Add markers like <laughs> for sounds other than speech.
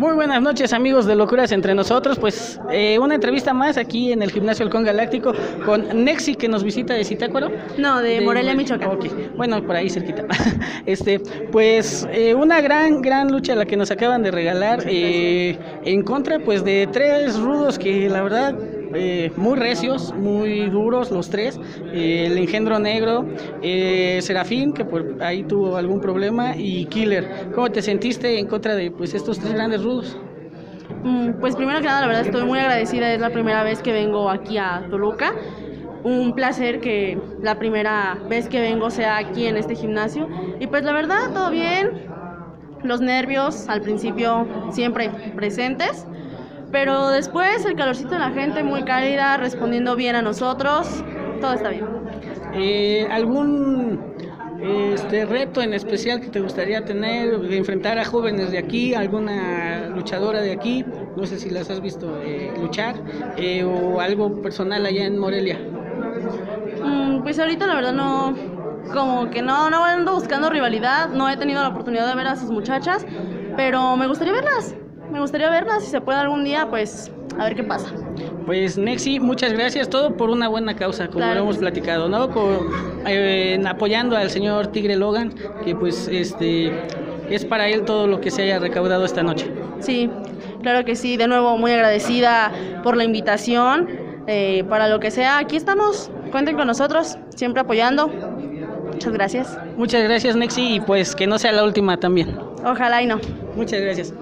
Muy buenas noches amigos de Locuras entre nosotros, pues eh, una entrevista más aquí en el Gimnasio Halcón Galáctico con Nexi que nos visita de Zitácuaro. No, de, Morelia, Michoacán. Ok, bueno, por ahí cerquita. <laughs> Este, pues eh, una gran, gran lucha la que nos acaban de regalar eh, en contra pues de tres rudos que la verdad eh, muy recios, muy duros los tres. Eh, el engendro negro, eh, Serafín, que por ahí tuvo algún problema, y Killer. ¿Cómo te sentiste en contra de pues estos tres grandes Mm, Pues primero que nada, la verdad estoy muy agradecida, es la primera vez que vengo aquí a Toluca. Un placer que la primera vez que vengo sea aquí en este gimnasio. Y pues la verdad, todo bien. Los nervios al principio siempre presentes. Pero después el calorcito de la gente muy cálida, respondiendo bien a nosotros. Todo está bien. Eh, ¿Algún este, reto en especial que te gustaría tener, de enfrentar a jóvenes de aquí, alguna luchadora de aquí? No sé si las has visto eh, luchar, eh, o algo personal allá en Morelia. Mm, Pues ahorita la verdad no, como que no, no ando buscando rivalidad, no he tenido la oportunidad de ver a sus muchachas, pero me gustaría verlas, me gustaría verlas, si se puede algún día, pues a ver qué pasa. Pues Nexi, muchas gracias, todo por una buena causa, como Claro lo hemos platicado, ¿no? Con- eh, apoyando al señor Tigre Logan, que pues este es para él todo lo que se haya recaudado esta noche. Sí, claro que sí, de nuevo muy agradecida por la invitación, eh, para lo que sea, aquí estamos, cuenten con nosotros, siempre apoyando. Muchas gracias. Muchas gracias Nexi y pues que no sea la última también. Ojalá y no. Muchas gracias.